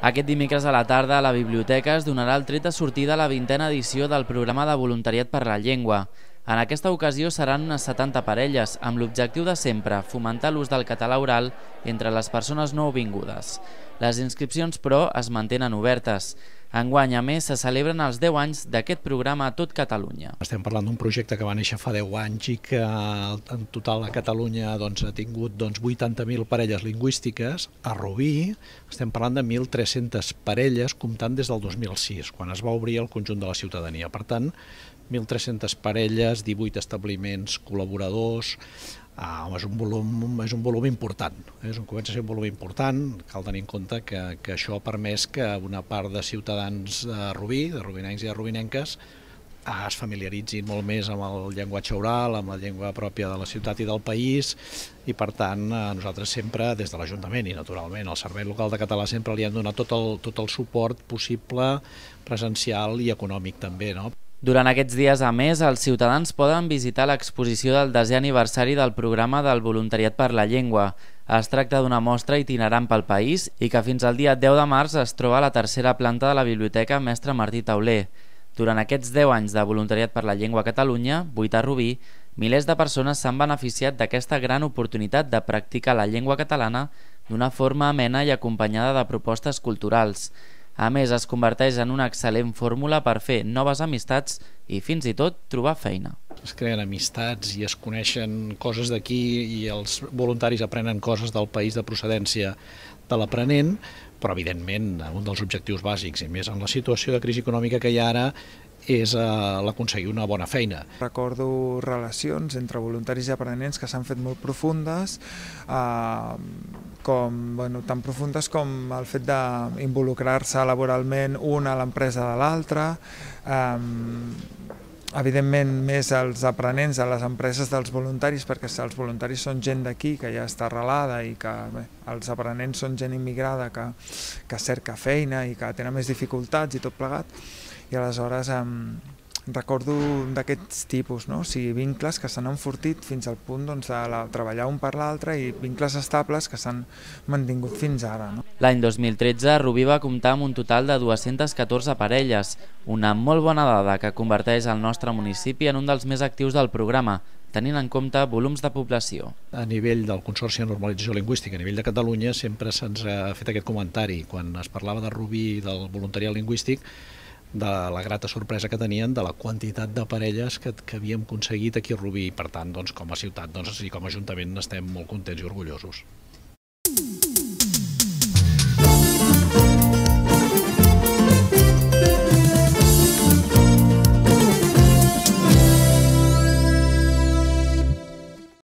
Aquest dimecres a la tarda a la biblioteca es donarà el tret de sortida a la vintena edició del programa de voluntariat per la llengua. En aquesta ocasió seran unes 70 parelles, amb l'objectiu de sempre fomentar l'ús del català oral entre les persones nouvingudes. Les inscripcions, però, es mantenen obertes. Enguany, a més, se celebren els 10 anys d'aquest programa a tot Catalunya. Estem parlant d'un projecte que va néixer fa 10 anys i que en total a Catalunya doncs, ha tingut doncs, 80.000 parelles lingüístiques. A Rubí estem parlant de 1.300 parelles comptant des del 2006, quan es va obrir el conjunt de la ciutadania. Per tant, 1.300 parelles, 18 establiments col·laboradors, Ah, és, un volum, és un volum important, és un, comença a ser un volum important, cal tenir en compte que, que això ha permès que una part de ciutadans de Rubí, de rubinencs i de rubinenques, es familiaritzin molt més amb el llenguatge oral, amb la llengua pròpia de la ciutat i del país, i per tant eh, nosaltres sempre, des de l'Ajuntament i naturalment el Servei Local de Català sempre li hem donat tot el, tot el suport possible, presencial i econòmic també. No? Durant aquests dies, a més, els ciutadans poden visitar l'exposició del desè aniversari del programa del voluntariat per la llengua. Es tracta d'una mostra itinerant pel país i que fins al dia 10 de març es troba a la tercera planta de la Biblioteca Mestre Martí Tauler. Durant aquests 10 anys de voluntariat per la llengua a Catalunya, 8 a Rubí, milers de persones s'han beneficiat d'aquesta gran oportunitat de practicar la llengua catalana d'una forma amena i acompanyada de propostes culturals. A més, es converteix en una excel·lent fórmula per fer noves amistats i fins i tot trobar feina. Es creen amistats i es coneixen coses d'aquí i els voluntaris aprenen coses del país de procedència de l'aprenent, però evidentment un dels objectius bàsics, i més en la situació de crisi econòmica que hi ha ara, és eh, l'aconseguir una bona feina. Recordo relacions entre voluntaris i aprenents que s'han fet molt profundes, eh, com, bueno, tan profundes com el fet d'involucrar-se laboralment un a l'empresa de l'altre, eh, evidentment més els aprenents a les empreses dels voluntaris perquè els voluntaris són gent d'aquí que ja està arrelada i que bé, els aprenents són gent immigrada que, que cerca feina i que tenen més dificultats i tot plegat i aleshores eh, recordo d'aquests tipus, no? o sigui, vincles que s'han enfortit fins al punt doncs, de la, treballar un per l'altre i vincles estables que s'han mantingut fins ara. No? L'any 2013 Rubí va comptar amb un total de 214 parelles, una molt bona dada que converteix el nostre municipi en un dels més actius del programa, tenint en compte volums de població. A nivell del Consorci de Normalització Lingüística, a nivell de Catalunya, sempre se'ns ha fet aquest comentari. Quan es parlava de Rubí i del voluntariat lingüístic, de la grata sorpresa que tenien de la quantitat de parelles que, que havíem aconseguit aquí a Rubí per tant doncs, com a ciutat doncs, i com a Ajuntament estem molt contents i orgullosos.